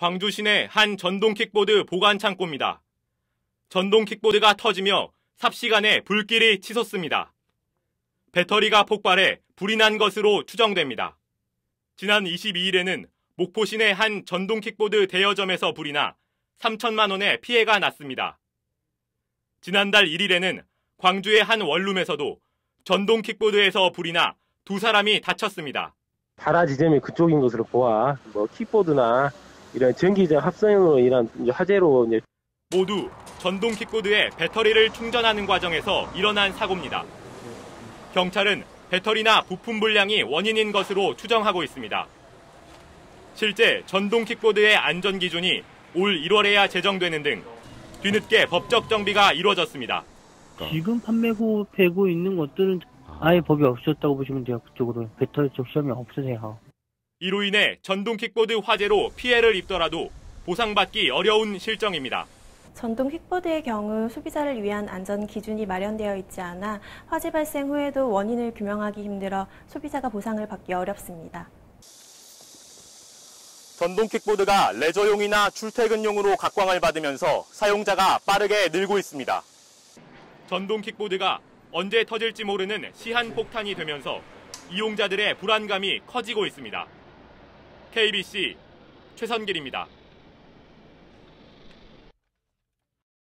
광주 시내 한 전동 킥보드 보관 창고입니다. 전동 킥보드가 터지며 삽시간에 불길이 치솟습니다. 배터리가 폭발해 불이 난 것으로 추정됩니다. 지난 22일에는 목포 시내 한 전동 킥보드 대여점에서 불이 나 3천만 원의 피해가 났습니다. 지난달 1일에는 광주의 한 원룸에서도 전동 킥보드에서 불이 나 두 사람이 다쳤습니다. 발화 지점이 그쪽인 것으로 보아 뭐 킥보드나 이런 전기적 합성으로 인한 이제 화재로 이제 모두 전동 킥보드에 배터리를 충전하는 과정에서 일어난 사고입니다. 경찰은 배터리나 부품 불량이 원인인 것으로 추정하고 있습니다. 실제 전동 킥보드의 안전 기준이 올 1월에야 제정되는 등 뒤늦게 법적 정비가 이루어졌습니다. 지금 판매되고 있는 것들은 아예 법이 없었다고 보시면 돼요. 그쪽으로 배터리 쪽 시험이 없으세요. 이로 인해 전동 킥보드 화재로 피해를 입더라도 보상받기 어려운 실정입니다. 전동 킥보드의 경우 소비자를 위한 안전 기준이 마련되어 있지 않아 화재 발생 후에도 원인을 규명하기 힘들어 소비자가 보상을 받기 어렵습니다. 전동 킥보드가 레저용이나 출퇴근용으로 각광을 받으면서 사용자가 빠르게 늘고 있습니다. 전동 킥보드가 언제 터질지 모르는 시한 폭탄이 되면서 이용자들의 불안감이 커지고 있습니다. KBC 최선길입니다.